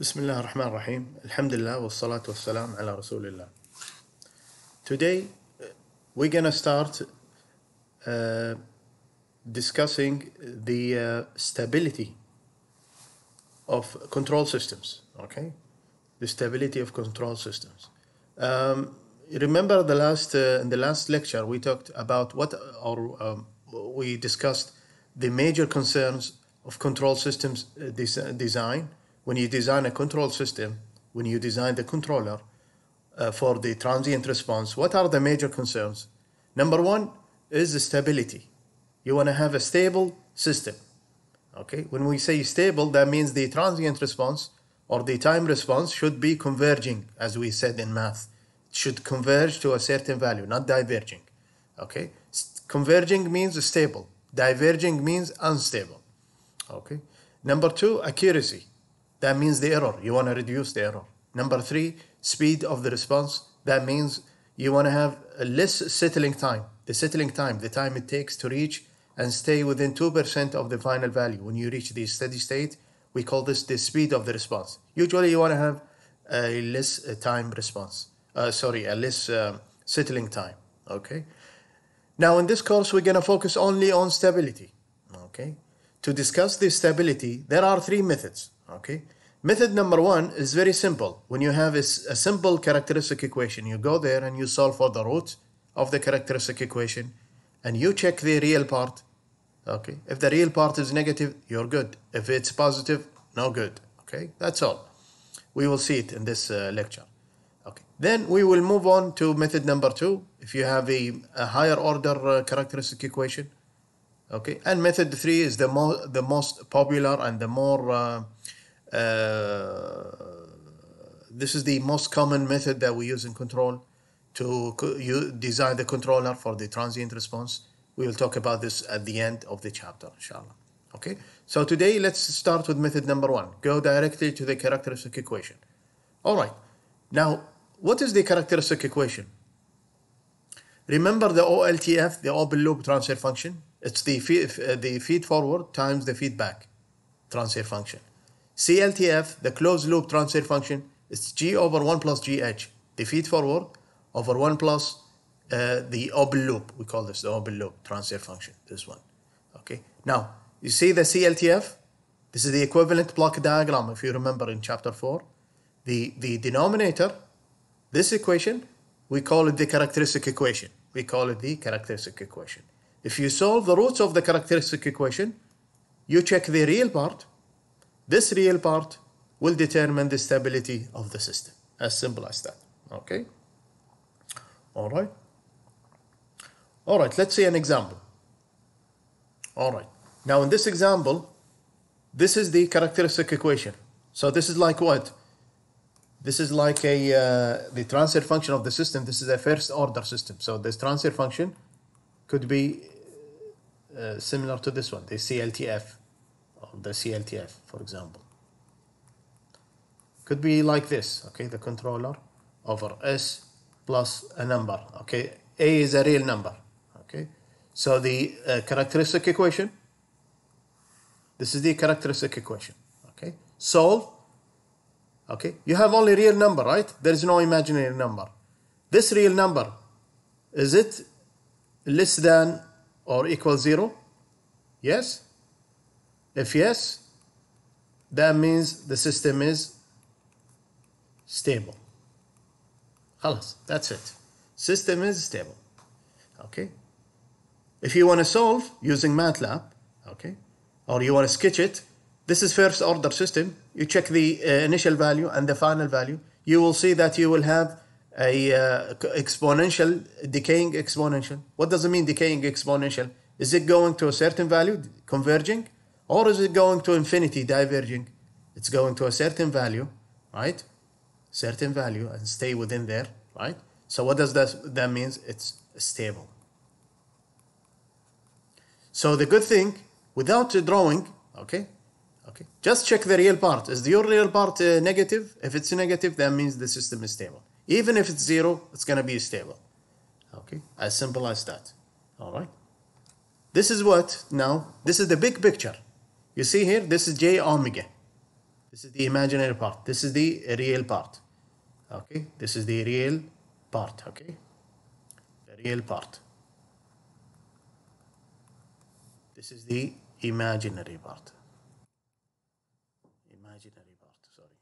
بسم الله الرحمن الرحيم الحمد لله والصلاة والسلام على رسول الله Today uh, we're gonna start uh, discussing the uh, stability of control systems okay the stability of control systems um, remember the last uh, in the last lecture we talked about what or um, we discussed the major concerns of control systems uh, des- design when you design a control system when you design the controller uh, for the transient response what are the major concerns? Number one is stability. You want to have a stable system okay? When we say stable that means the transient response or the time response should be converging as we said in math. It should converge to a certain value not diverging okay? Converging means stable. Diverging means unstable okay? Number two accuracy that means the error. You want to reduce the error. Number three speed of the response. That means you want to have a less settling time. The settling time the time it takes to reach and stay within 2% of the final value. When you reach the steady state we call this the speed of the response. Usually you want to have a less uh, time response. Uh, sorry a less um settling time okay? Now in this course we're going to focus only on stability okay? To discuss the stability there are three methods okay method number one is very simple. When you have a simple characteristic equation you go there and you solve for the root of the characteristic equation and you check the real part. Okay. If the real part is negative you're good. If it's positive no good. Okay. That's all. We will see it in this uh, lecture. Okay. Then we will move on to method number two. If you have a, a higher order uh, characteristic equation. Okay. And method three is the the most popular and the more uh, this is the most common method that we use in control to co- you design the controller for the transient response. We will talk about this at the end of the chapter inshallah. Okay? So today let's start with method number one. Go directly to the characteristic equation. All right. Now what is the characteristic equation? Remember the OLTF, the open loop transfer function? It's the feed, uh, the feed forward times the feedback transfer function. CLTF, the closed loop transfer function, it's G over 1 plus GH, the feed forward over 1 plus uh, the open loop. We call this the open loop transfer function, this one. Okay. Now, you see the CLTF? This is the equivalent block diagram, if you remember in chapter 4. The, the denominator this equation, we call it the characteristic equation. We call it the characteristic equation. If you solve the roots of the characteristic equation, you check the real part. This real part will determine the stability of the system. As simple as that. Okay? All right. All right, let's see an example. All right. Now, in this example, this is the characteristic equation. So, this is like what? this is like a uh, the transfer function of the system this is a first order system so this transfer function could be uh, similar to this one the cltf the cltf for example could be like this okay the controller over s plus a number okay a is a real number okay so the uh, characteristic equation this is the characteristic equation okay solve Okay, you have only real number, right? There is no imaginary number. This real number, is it less than or equal zero? Yes? If yes, that means the system is stable. خلاص, that's it. System is stable. Okay? If you want to solve using MATLAB, okay, or you want to sketch it, this is first order system. You check the uh, initial value and the final value. You will see that you will have a uh, exponential, decaying exponential. What does it mean, decaying exponential? Is it going to a certain value, converging, Or is it going to infinity, diverging? It's going to a certain value, right? Certain value and stay within there, right? So what does that that means? It's stable. So the good thing, without the drawing, okay, okay, just check the real part. Is your real part uh, negative? If it's negative, that means the system is stable. Even if it's zero, it's gonna be stable. Okay, as simple as that. All right. This is what now. This is the big picture. You see here. This is J omega. This is the imaginary part. This is the real part. Okay, this is the real part. Okay, the real part. This is the imaginary part. Imaginary part, sorry.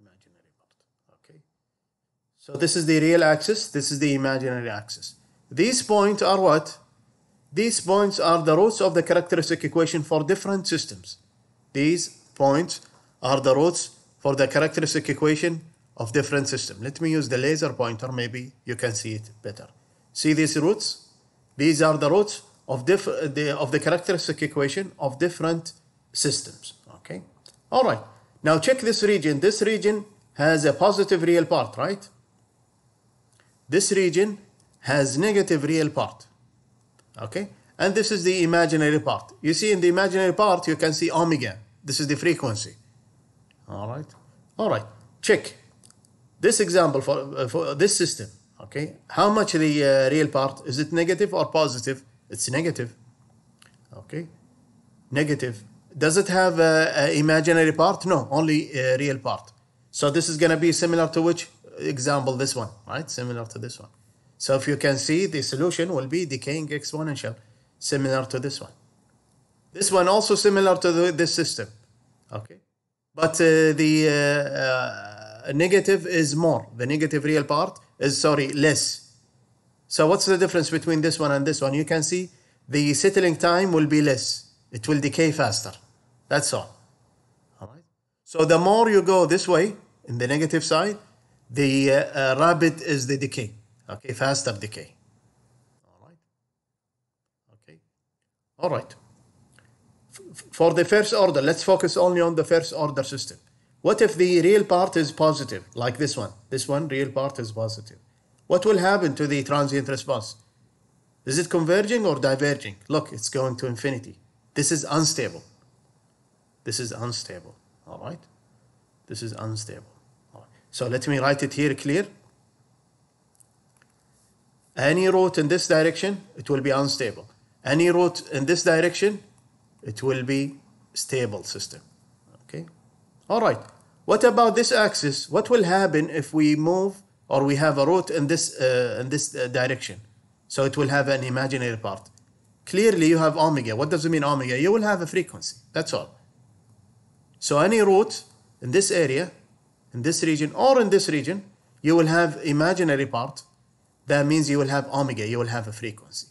Imaginary part. Okay. So this is the real axis, this is the imaginary axis. These points are what? These points are the roots of the characteristic equation for different systems. These points are the roots for the characteristic equation of different system. Let me use the laser pointer, maybe you can see it better. See these roots? These are the roots of, diff- the, of the characteristic equation of different systems. Okay. All right. Now check this region. This region has a positive real part, right? This region has negative real part. Okay. And this is the imaginary part. You see in the imaginary part, you can see omega. This is the frequency. All right. All right. Check this example for, uh, for this system. Okay. How much the uh, real part? Is it negative or positive? It's negative. Okay. Negative. Does it have an imaginary part? No, only a real part. So this is going to be similar to which example? This one, right? Similar to this one. So if you can see, the solution will be decaying exponential, similar to this one. This one also similar to the, this system. Okay. But uh, the uh, uh, negative is more. The negative real part is, sorry, less. So what's the difference between this one and this one? You can see the settling time will be less. It will decay faster. That's all. All right. So the more you go this way, in the negative side, the uh, uh, rapid is the decay. Okay, faster decay. All right. Okay. All right. F- for the first order, let's focus only on the first order system. What if the real part is positive, like this one? This one, real part is positive. What will happen to the transient response? Is it converging or diverging? Look, it's going to infinity. This is unstable. This is unstable. All right? This is unstable. All right. So let me write it here clear. Any root in this direction, it will be unstable. Any root in this direction, it will be stable system. Okay? All right. What about this axis? What will happen if we move or we have a root in this uh, in this uh, direction? So it will have an imaginary part. Clearly, you have omega. What does it mean omega? You will have a frequency. That's all. So any root in this area, in this region, or in this region, you will have imaginary part. That means you will have omega. You will have a frequency.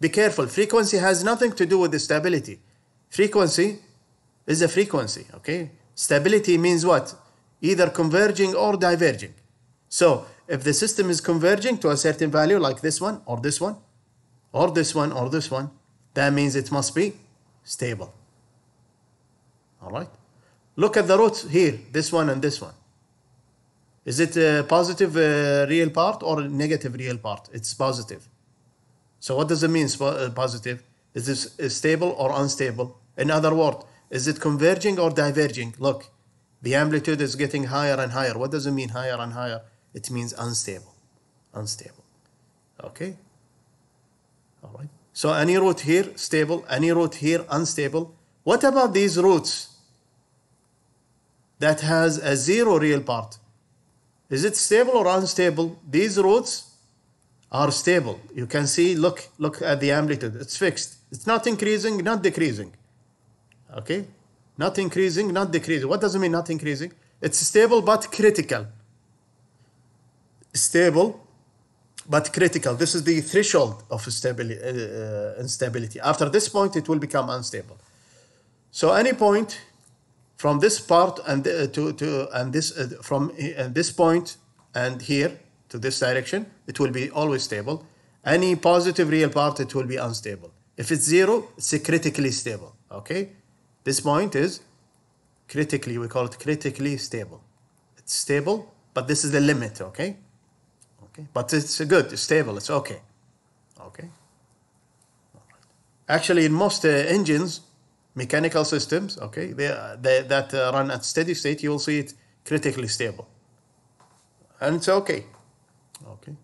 Be careful. Frequency has nothing to do with the stability. Frequency is a frequency. Okay. Stability means what? Either converging or diverging. So if the system is converging to a certain value like this one or this one or this one or this one, that means it must be stable. All right. Look at the roots here, this one and this one. Is it a positive uh, real part or negative real part? It's positive. So what does it mean uh, positive? Is this uh, stable or unstable? In other words, is it converging or diverging? Look, the amplitude is getting higher and higher. What does it mean higher and higher? It means unstable. Unstable. Okay? All right. So any root here, stable. Any root here, unstable. What about these roots that has a zero real part? Is it stable or unstable? These roots are stable. You can see, look, look at the amplitude. It's fixed. It's not increasing, not decreasing. Okay? Not increasing, not decreasing. What does it mean not increasing? It's stable but critical. Stable but critical. This is the threshold of stability, uh, instability. After this point, it will become unstable. So any point from this part and uh, to, to and this uh, from uh, this point and here to this direction, it will be always stable. Any positive real part, it will be unstable. If it's zero, it's critically stable. Okay, this point is critically. We call it critically stable. It's stable, but this is the limit. Okay. Okay, but it's good, it's stable, it's okay. Okay. Actually, in most uh, engines, mechanical systems, okay, they, they, that uh, run at steady state, you will see it critically stable. And it's okay. Okay.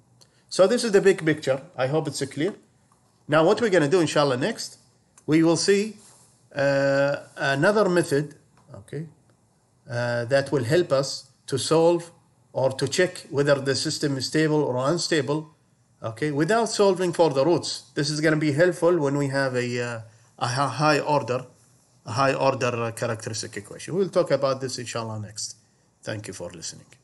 So this is the big picture. I hope it's clear. Now, what we're going to do, inshallah, next, we will see uh, another method, okay, uh, that will help us to solve or to check whether the system is stable or unstable, okay, without solving for the roots. This is going to be helpful when we have a, uh, a high order, high order characteristic equation. We'll talk about this inshallah next. Thank you for listening.